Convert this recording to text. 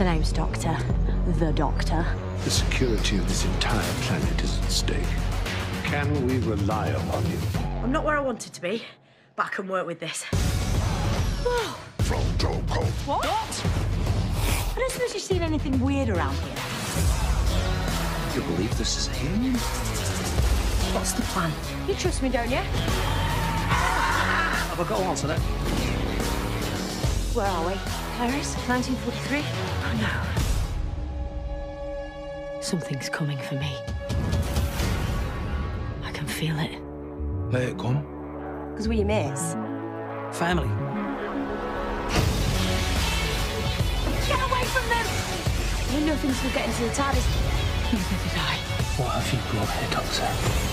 The name's Doctor. The Doctor. The security of this entire planet is at stake. Can we rely upon you? I'm not where I wanted to be, but I can work with this. From Joe Colt. What? I don't suppose you've seen anything weird around here. You believe this is alien? What's the plan? You trust me, don't you? Have I got to answer that? Where are we? Paris, 1943? Oh no. Something's coming for me. I can feel it. Let it come. Because we're your mates. Family. Get away from them! You know things will get into the TARDIS. You're gonna die. What have you brought here, Doctor?